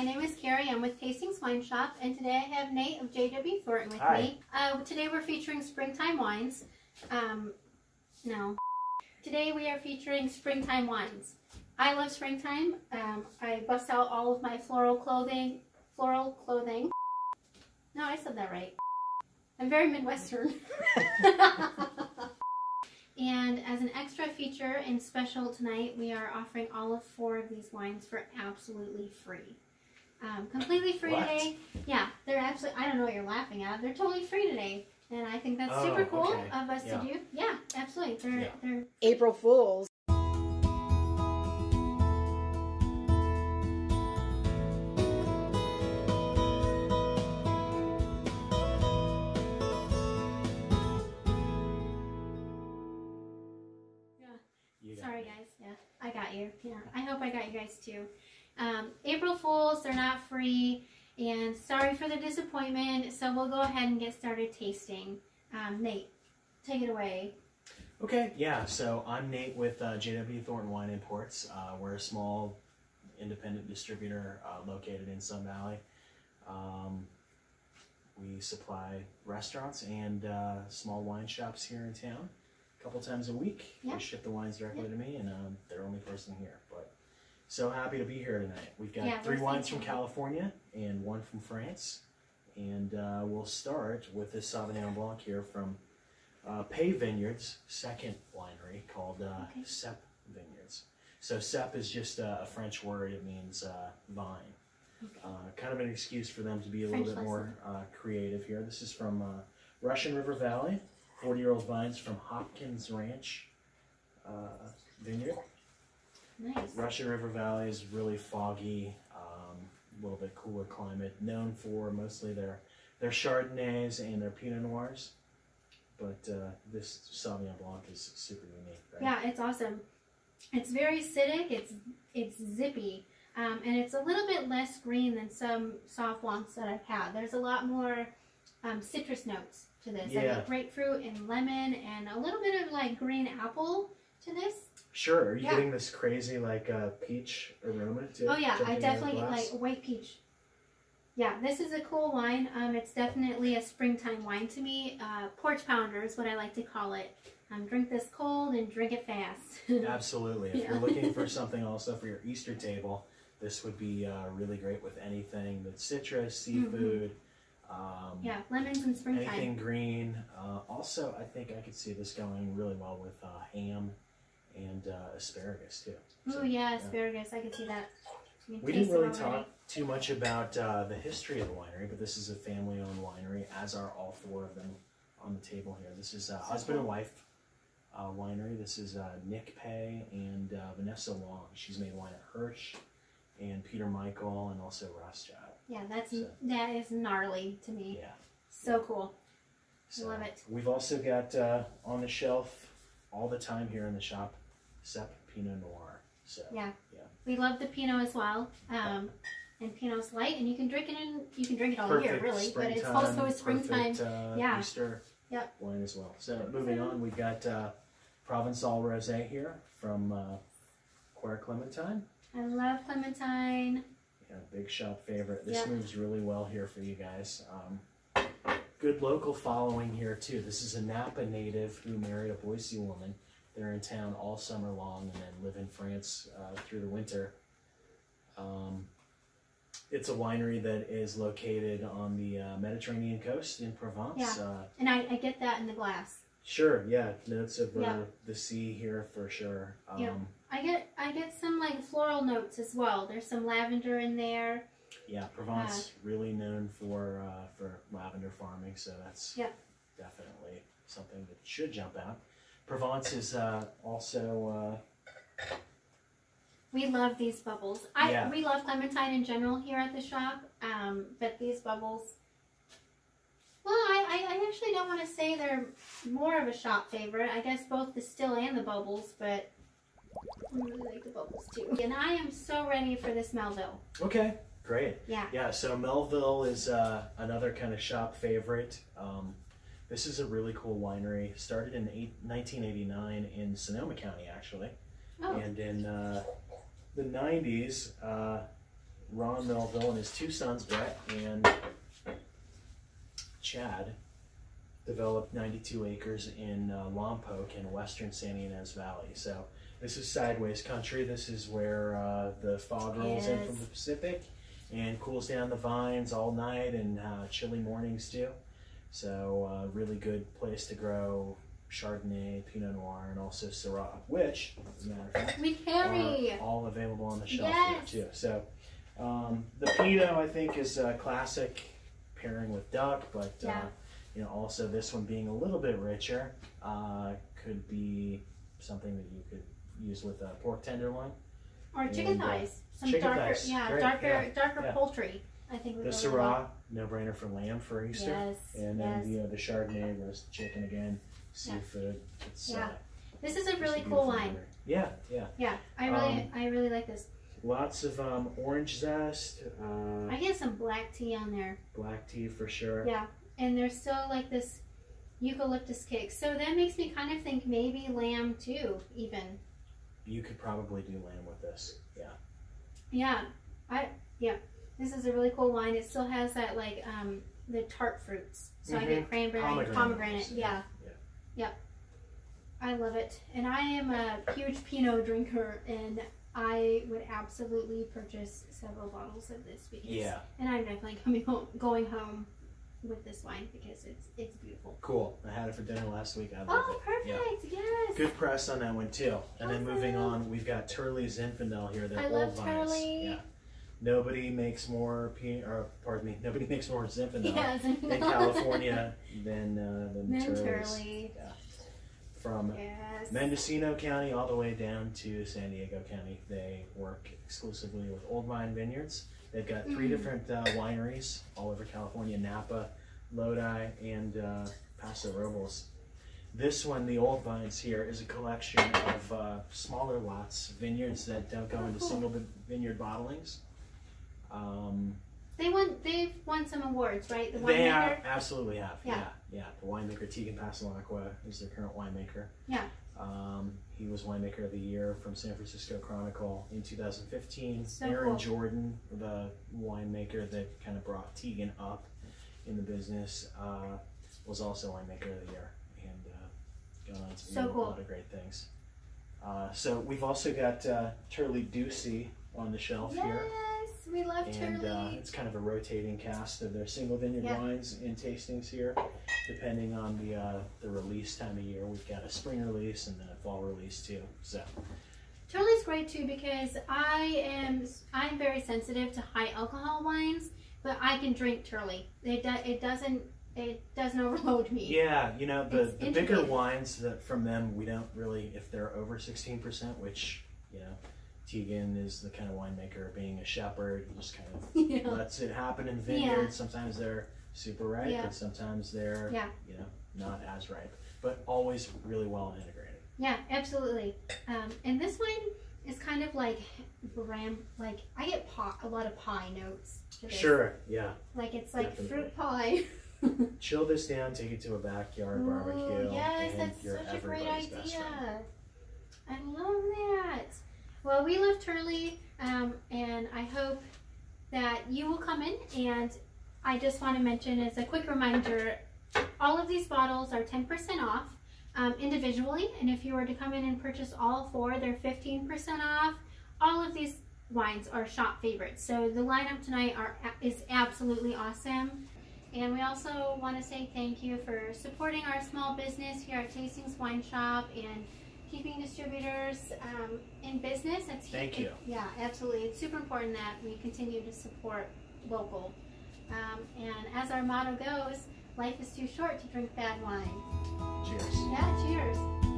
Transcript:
my name is Carrie. I'm with Tastings Wine Shop, and today I have Nate of JW Thornton with Hi. me. Uh, today we're featuring springtime wines. Um, no. Today we are featuring springtime wines. I love springtime. Um, I bust out all of my floral clothing. Floral clothing. No, I said that right. I'm very Midwestern. and as an extra feature and special tonight, we are offering all of four of these wines for absolutely free. Um, completely free What? today. Yeah, they're absolutely, I don't know what you're laughing at. They're totally free today. And I think that's Oh, super cool okay. of us Yeah. to do. Yeah, absolutely. They're, Yeah. they're April Fools. You Sorry, guys. Yeah, I got you. Yeah, I hope I got you guys too. Um, April Fools, they're not free, and sorry for the disappointment. So we'll go ahead and get started tasting. Um, Nate, take it away. Okay, yeah. So I'm Nate with uh, JW Thornton Wine Imports. Uh, we're a small independent distributor uh, located in Sun Valley. Um, we supply restaurants and uh, small wine shops here in town a couple times a week. Yeah. They ship the wines directly Yeah. to me, and um, they're the only person here. But so happy to be here tonight. We've got Yeah, three wines from. California and one from France. And uh, we'll start with this Sauvignon Blanc here from uh, Peay Vineyards, second winery called uh, Okay. Cep Vineyards. So Cep is just uh, a French word. It means uh, vine. Okay. Uh, kind of an excuse for them to be a French little bit more lesson. uh, creative here. This is from uh, Russian River Valley, 40-year-old vines from Hopkins Ranch uh, Vineyard. Nice. Russian River Valley is really foggy, um, a little bit cooler climate, known for mostly their their Chardonnays and their Pinot Noirs. But uh, this Sauvignon Blanc is super unique, right? Yeah, it's awesome. It's very acidic. It's it's zippy, um, and it's a little bit less green than some Sauv Blancs that I've had. There's a lot more um, citrus notes to this. I Yeah. get grapefruit and lemon, and a little bit of like green apple to this. Sure. Are you Yeah. getting this crazy like uh, peach aroma too? Oh yeah, I out of the definitely like white peach. Yeah, this is a cool wine. Um, it's definitely a springtime wine to me. Uh, porch pounder is what I like to call it. Um, drink this cold and drink it fast. Absolutely. If Yeah. you're looking for something also for your Easter table, this would be uh, really great with anything that's citrus, seafood. Um, Mm-hmm. yeah, lemons in springtime. Anything green. Uh, also, I think I could see this going really well with uh, ham and uh, asparagus too. Oh So, yeah, asparagus. I can see that. Can We didn't really talk too much about uh, the history of the winery, but this is a family-owned winery, as are all four of them on the table here. This is uh, So husband and wife uh, winery. This is uh, Nick Peay and uh, Vanessa Long. She's made wine at Hirsch and Peter Michael and also Rothschild. Yeah, that's So- that is gnarly to me. Yeah. So cool. So Love it. We've also got uh, on the shelf all the time here in the shop, Cep Pinot Noir. So Yeah. Yeah. We love the Pinot as well. Um, and Pinot's light, and you can drink it in. You can drink it all year, really. But it's also a springtime. perfect, uh, Yeah. Easter Yep. wine as well. So moving on, we've got uh, Provençal Rosé here from uh, Coeur Clementine. I love clementine. Yeah, big shop favorite. This Yep. moves really well here for you guys. Um, good local following here too. This is a Napa native who married a Boise woman. They're in town all summer long and then live in France uh, through the winter. Um, it's a winery that is located on the uh, Mediterranean coast in Provence. Yeah. Uh, And I, I get that in the glass. sure, yeah, notes of uh, Yeah. the sea here for sure. Um, Yeah. I get I get some like floral notes as well. There's some lavender in there. Yeah, Provence really known for uh, for lavender farming, so that's Yep. definitely something that should jump out. Provence is uh, also uh, We love these bubbles. I Yeah. we love clementine in general here at the shop. Um, but these bubbles. Well, I, I, I actually don't want to say they're more of a shop favorite. I guess both the still and the bubbles, but I really like the bubbles too. And I am so ready for this Melville. okay. Great. Yeah. Yeah, so Melville is uh, another kind of shop favorite. Um, this is a really cool winery. Started in eight, 1989 in Sonoma County, actually. Oh, And in uh, the 90s, uh, Ron Melville and his two sons, Brett and Chad, developed 92 acres in uh, Lompoc in western Santa Ynez Valley. So this is sideways country. This is where uh, the fog rolls in from the Pacific and cools down the vines all night and uh, chilly mornings too. So uh, really good place to grow Chardonnay, Pinot Noir, and also Syrah, which, as a matter of fact, We carry. are all available on the shelf Yes. here too. So um, the Pinot, I think, is a classic pairing with duck, but uh, you know, also this one being a little bit richer uh, could be something that you could use with a pork tenderloin. Or chicken And, uh, thighs. Some chicken darker, thighs. yeah, Great, darker, yeah, darker yeah. poultry. I think The. Syrah, no brainer for lamb for Easter, Yes, and yes. then the uh, the Chardonnay roast chicken again, seafood. It's, Yeah. uh, This is a really cool wine. dinner. Yeah, yeah. Yeah, I really, Um, I really like this. Lots of um, orange zest, uh, I get some black tea on there. black tea for sure. Yeah, and there's still like this eucalyptus kick. So that makes me kind of think maybe lamb too, even. You could probably do lamb with this. Yeah. Yeah, I yeah. This is a really cool wine. It still has that like um the tart fruits. So I Mhm. get cranberry, Pomegranate. pomegranate. Yeah. Yeah. Yep. I love it, and I am a huge Pinot drinker, and I would absolutely purchase several bottles of this because. Yeah. And I'm definitely coming home, going home with this wine because it's it's beautiful. Cool. I had it for dinner last week. I love Oh, it. perfect! Yes. Good press on that one too. And then moving on, we've got Turley Zinfandel here. They're I old love vines. Turley. Yeah. Nobody makes more or pardon me, nobody makes more Zinfandel Yes. in California than uh, than. Turley. From Yes. Mendocino County all the way down to San Diego County. They work exclusively with Old Vine Vineyards. They've got three Mm. different uh, wineries all over California Napa, Lodi, and uh, Paso Robles. This one, the Old Vines here, is a collection of uh, smaller lots, vineyards that don't go Oh, into single vineyard bottlings. Um, They won. They've won some awards, right? The they absolutely have. Yeah. Yeah. yeah, The winemaker Tegan Passalacqua is their current winemaker. Yeah. Um, he was winemaker of the year from San Francisco Chronicle in 2015. So Ehren cool. Jordan, the winemaker that kind of brought Tegan up in the business, uh, was also winemaker of the year and uh, gone on to So do cool. a lot of great things. Uh, so we've also got uh, Turley Dusi on the shelf Yes, here. We love And uh, it's kind of a rotating cast of their single vineyard Yeah. wines and tastings here, depending on the uh, the release time of year. We've got a spring release and then a fall release too. So Turley's great too because I am I'm very sensitive to high alcohol wines, but I can drink Turley. It do, it doesn't it doesn't overload me. yeah, you know the, It's the bigger wines that from them we don't really if they're over sixteen percent, which you know Tegan is the kind of winemaker being a shepherd. He just kind of Yeah. lets it happen in vineyards. Sometimes they're super ripe, Yeah. and sometimes they're Yeah. you know not as ripe, but always really well integrated. Yeah, absolutely. Um, and this one is kind of like ram like I get pie, a lot of pie notes. To. Sure, yeah. Like it's like Definitely. fruit pie. chill this down, take it to a backyard barbecue. Yes, that's such a great idea. I love that. Well, we love Turley, um, and I hope that you will come in. And I just want to mention as a quick reminder, all of these bottles are 10% off um, individually, and if you were to come in and purchase all four, they're 15% off. All of these wines are shop favorites, so the lineup tonight are is absolutely awesome. And we also want to say thank you for supporting our small business here at Tastings Wine Shop and keeping distributors um, in business. It's, Thank you. yeah, absolutely. It's super important that we continue to support local. Um, and as our motto goes, life is too short to drink bad wine. Cheers. Yeah, cheers.